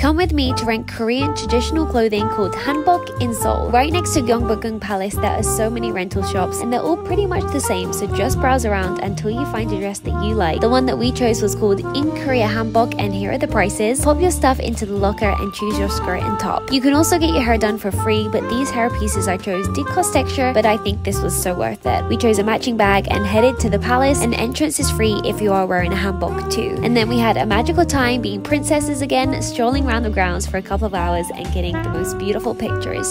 Come with me to rent Korean traditional clothing called Hanbok in Seoul. Right next to Gyeongbokgung Palace, there are so many rental shops and they're all pretty much the same, so just browse around until you find a dress that you like. The one that we chose was called In Korea Hanbok and here are the prices. Pop your stuff into the locker and choose your skirt and top. You can also get your hair done for free, but these hair pieces I chose did cost extra, but I think this was so worth it. We chose a matching bag and headed to the palace and entrance is free if you are wearing a hanbok too. And then we had a magical time being princesses again, strolling around the grounds for a couple of hours and getting the most beautiful pictures.